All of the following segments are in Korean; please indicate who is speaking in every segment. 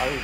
Speaker 1: I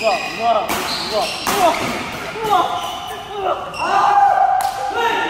Speaker 1: 우와 우와 우와 우와 우와 우와 아!